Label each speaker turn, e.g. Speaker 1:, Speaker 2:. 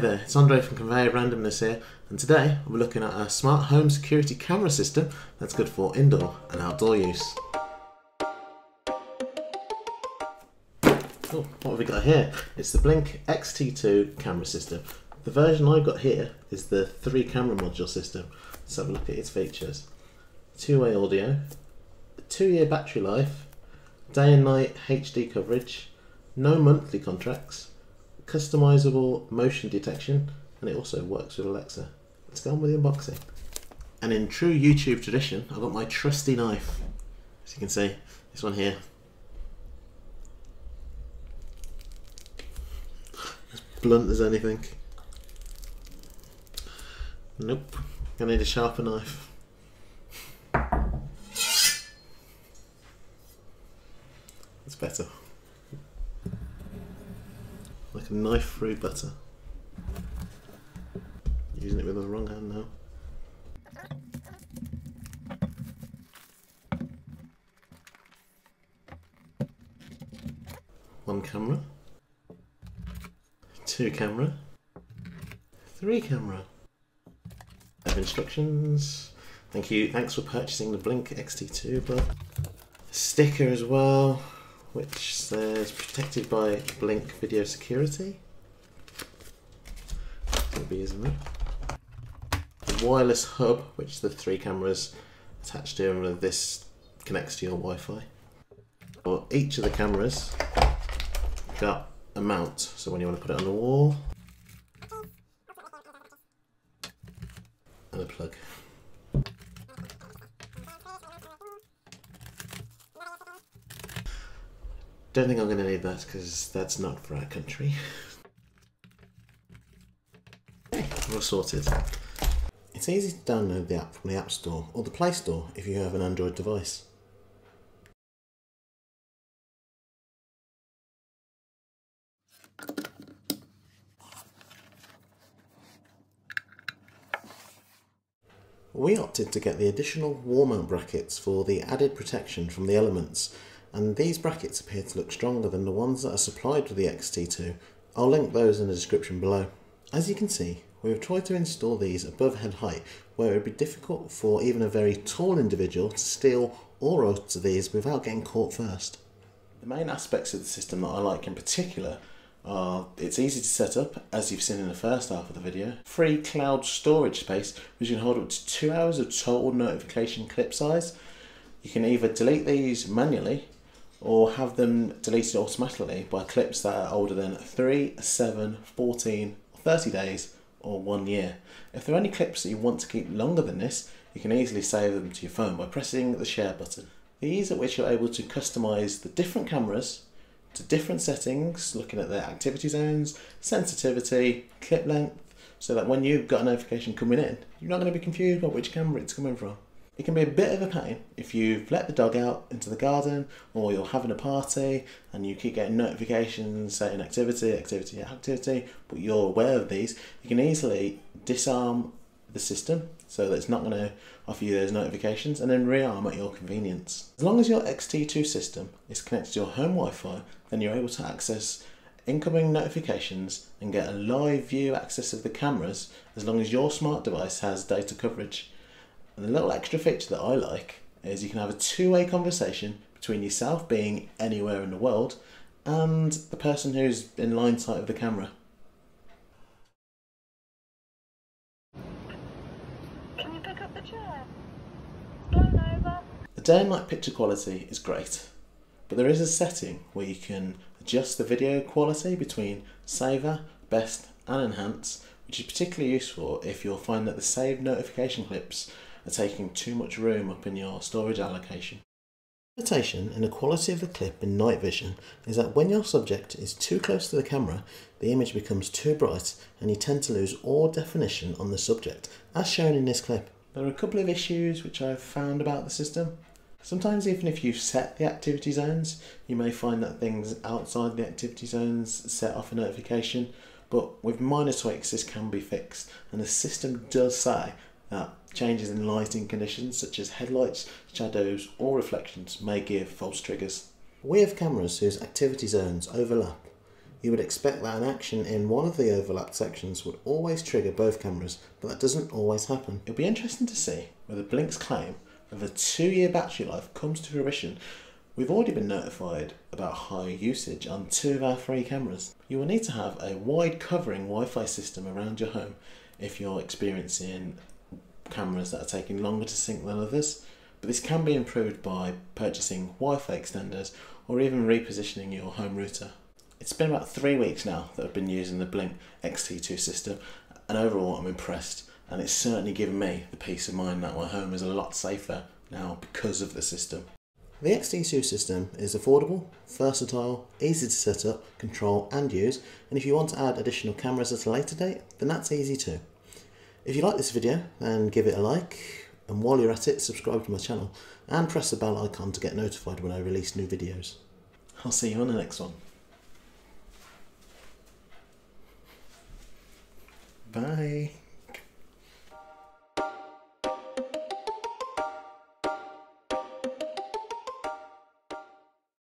Speaker 1: Hi there, it's Andre from Conveyor Randomness here, and today we're looking at a smart home security camera system that's good for indoor and outdoor use. Oh, what have we got here? It's the Blink XT2 camera system. The version I've got here is the three camera module system. Let's have a look at its features. Two-way audio, two-year battery life, day and night HD coverage, no monthly contracts, customizable motion detection, and it also works with Alexa. Let's go on with the unboxing. And in true YouTube tradition, I've got my trusty knife. As you can see, this one here. As blunt as anything. Nope, gonna need a sharper knife. It's better. Like a knife through butter. Using it with the wrong hand now. One camera. Two camera. Three camera. Have instructions. Thank you. Thanks for purchasing the Blink XT2, but sticker as well which says protected by Blink Video Security. Be, isn't it? The wireless hub, which the three cameras attached to, and this connects to your Wi-Fi. For each of the cameras, got a mount. So when you want to put it on the wall, and a plug. Don't think I'm going to need that because that's not for our country. okay, we're sorted. It's easy to download the app from the App Store or the Play Store if you have an Android device. We opted to get the additional mount brackets for the added protection from the elements and these brackets appear to look stronger than the ones that are supplied with the XT2. I'll link those in the description below. As you can see, we have tried to install these above head height where it would be difficult for even a very tall individual to steal or alter these without getting caught first. The main aspects of the system that I like in particular are it's easy to set up, as you've seen in the first half of the video. Free cloud storage space, which can hold up to two hours of total notification clip size. You can either delete these manually or have them deleted automatically by clips that are older than 3, 7, 14, 30 days or one year. If there are any clips that you want to keep longer than this, you can easily save them to your phone by pressing the share button. The ease at which you're able to customize the different cameras to different settings, looking at their activity zones, sensitivity, clip length, so that when you've got a notification coming in, you're not going to be confused about which camera it's coming from. It can be a bit of a pain if you've let the dog out into the garden or you're having a party and you keep getting notifications saying activity, activity, activity, but you're aware of these. You can easily disarm the system so that it's not going to offer you those notifications and then rearm at your convenience. As long as your XT2 system is connected to your home Wi-Fi, then you're able to access incoming notifications and get a live view access of the cameras as long as your smart device has data coverage. And the little extra feature that I like is you can have a two-way conversation between yourself being anywhere in the world and the person who's in line sight of the camera.
Speaker 2: Can you pick up the chair? Blown over.
Speaker 1: The day and night picture quality is great, but there is a setting where you can adjust the video quality between saver, best and enhance, which is particularly useful if you'll find that the saved notification clips are taking too much room up in your storage allocation. The Limitation in the quality of the clip in night vision is that when your subject is too close to the camera, the image becomes too bright and you tend to lose all definition on the subject, as shown in this clip. There are a couple of issues which I've found about the system. Sometimes even if you've set the activity zones, you may find that things outside the activity zones set off a notification, but with minor tweaks this can be fixed and the system does say that changes in lighting conditions such as headlights, shadows or reflections may give false triggers. We have cameras whose activity zones overlap. You would expect that an action in one of the overlapped sections would always trigger both cameras, but that doesn't always happen. It'll be interesting to see whether Blink's claim of a two year battery life comes to fruition. We've already been notified about high usage on two of our three cameras. You will need to have a wide covering Wi Fi system around your home if you're experiencing cameras that are taking longer to sync than others. But this can be improved by purchasing Wi Fi extenders or even repositioning your home router. It's been about three weeks now that I've been using the Blink XT2 system, and overall I'm impressed. And it's certainly given me the peace of mind that my home is a lot safer now because of the system. The XT2 system is affordable, versatile, easy to set up, control, and use. And if you want to add additional cameras at a later date, then that's easy too. If you like this video, then give it a like, and while you're at it, subscribe to my channel and press the bell icon to get notified when I release new videos. I'll see you on the next one. Bye.